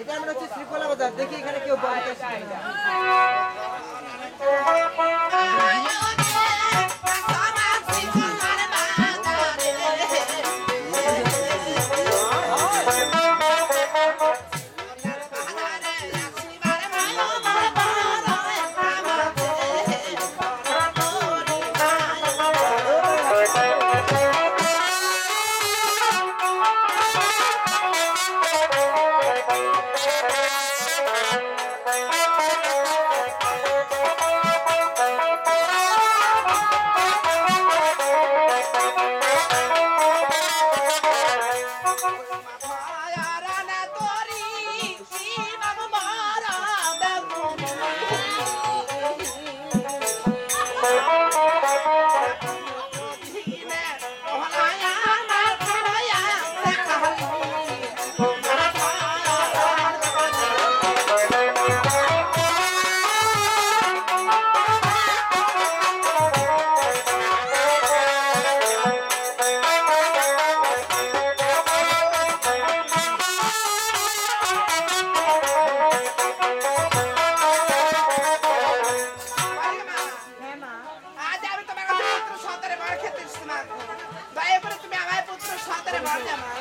এটা আমরা হচ্ছে শ্রীকলা বাজার দেখি এখানে কেউ বাড়িতে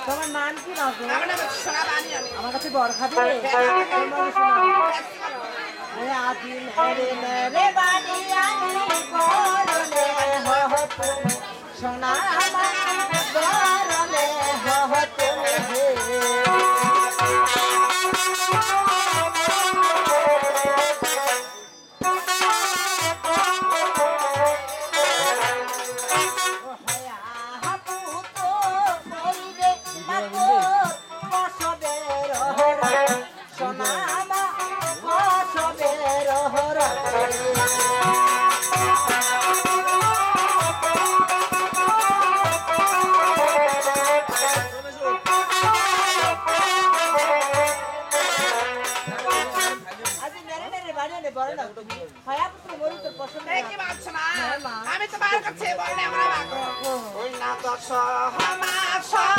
তোমার নাম কি নাম আমার কাছে বরখা দিবে আদিল হরে রে বাই আমি তোমার কাছে বললে আমরা ভাগ না তো সহমা সহ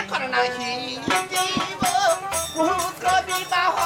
এখন নাহি দেব পুত্র বিবাহ